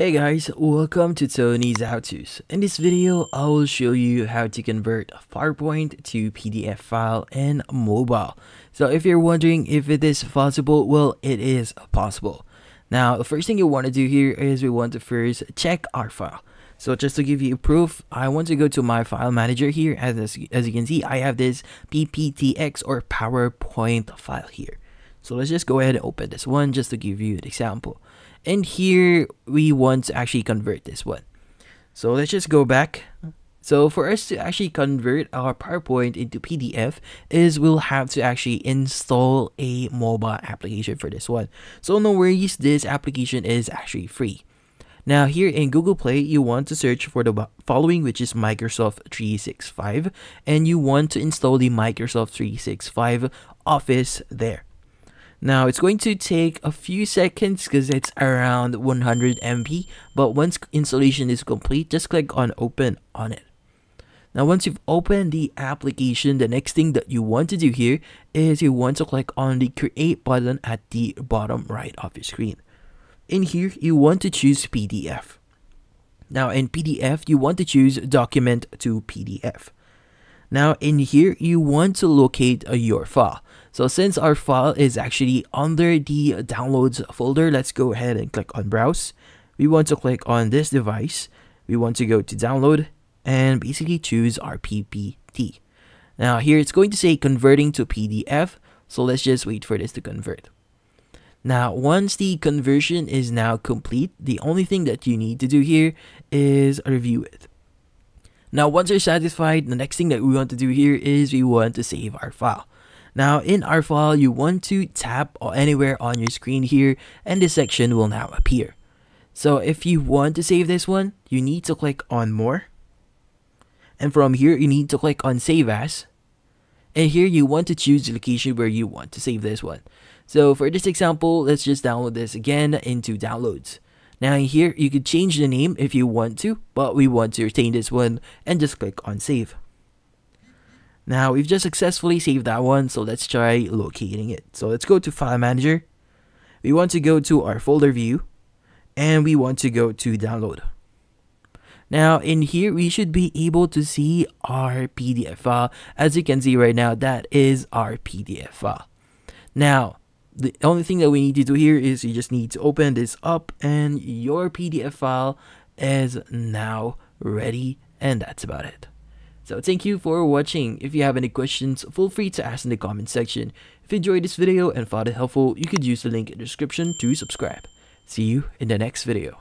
Hey guys, welcome to Tony's How To's. In this video, I will show you how to convert a PowerPoint to PDF file in mobile. So if you're wondering if it is possible, well, it is possible. Now, the first thing you want to do here is we want to first check our file. So just to give you proof, I want to go to my file manager here. As, as you can see, I have this PPTX or PowerPoint file here. So let's just go ahead and open this one just to give you an example. And here we want to actually convert this one. So let's just go back. So for us to actually convert our PowerPoint into PDF is we'll have to actually install a mobile application for this one. So no worries, this application is actually free. Now here in Google Play, you want to search for the following which is Microsoft 365 and you want to install the Microsoft 365 Office there. Now it's going to take a few seconds because it's around 100 MB but once installation is complete just click on open on it. Now once you've opened the application the next thing that you want to do here is you want to click on the create button at the bottom right of your screen. In here you want to choose PDF. Now in PDF you want to choose document to PDF. Now in here you want to locate uh, your file. So since our file is actually under the downloads folder, let's go ahead and click on browse. We want to click on this device. We want to go to download and basically choose our PPT. Now here it's going to say converting to PDF. So let's just wait for this to convert. Now, once the conversion is now complete, the only thing that you need to do here is review it. Now, once you're satisfied, the next thing that we want to do here is we want to save our file. Now in our file, you want to tap anywhere on your screen here and this section will now appear. So if you want to save this one, you need to click on more. And from here, you need to click on save as. And here you want to choose the location where you want to save this one. So for this example, let's just download this again into downloads. Now here, you could change the name if you want to, but we want to retain this one and just click on save. Now we've just successfully saved that one, so let's try locating it. So let's go to File Manager. We want to go to our folder view, and we want to go to Download. Now in here, we should be able to see our PDF file. As you can see right now, that is our PDF file. Now, the only thing that we need to do here is you just need to open this up and your PDF file is now ready and that's about it. So thank you for watching. If you have any questions, feel free to ask in the comment section. If you enjoyed this video and found it helpful, you could use the link in the description to subscribe. See you in the next video.